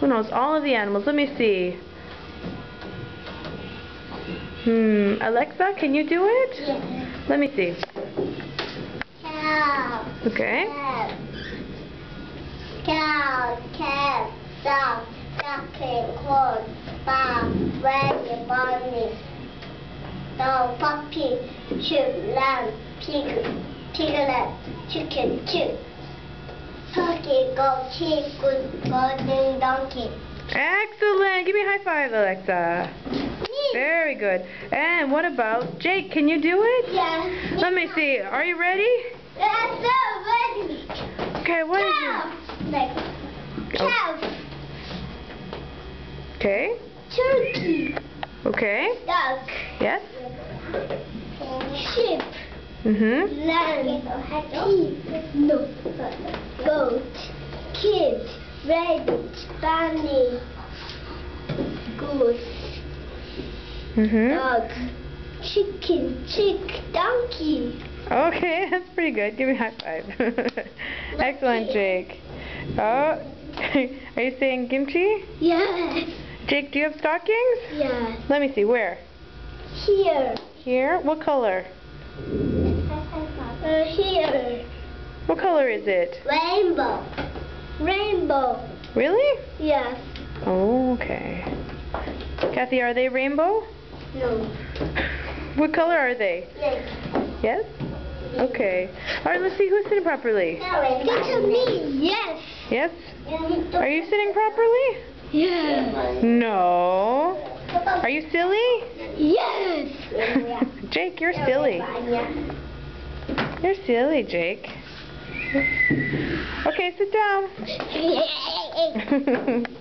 Who knows all of the animals? Let me see. Hmm, Alexa, can you do it? Yes. Let me see. Cow. Okay. Cat. Cow. Dog. Duckling. Horse. Bar. Rabbit. Bunny. Dog. Puppy. Sheep. Lamb. Pig. Piglet. Chicken. Chick. Sheep. Good. Golden donkey. Excellent. Give me a high five, Alexa. Very good. And what about Jake? Can you do it? Yes. Let me see. Are you ready? That's so ready. Okay, what is Cow. Next. Oh. Cow. it? Okay. Turkey. Okay. Duck. Yes. Sheep. Mhm. Lamb. Pig. No. Goat. Rabbit. Bunny. Goose. Mhm. Dog. Chicken. Chick. Donkey. Okay, that's pretty good. Give me a high five. Excellent, Jake. Oh, are you saying kimchi? Yes. Jake, do you have stockings? Yes. Let me see. Where? Here. Here. What color? Uh, here. What color is it? Rainbow. Rainbow. Really? Yes. Oh, okay. Kathy, are they rainbow? No. What color are they? Yes. Yes? Okay. All right, let's see who's sitting properly. Look at me. Yes. Yes? Are you sitting properly? Yes. No. Are you silly? Yes. Jake, you're silly. You're silly, Jake. Okay, sit down.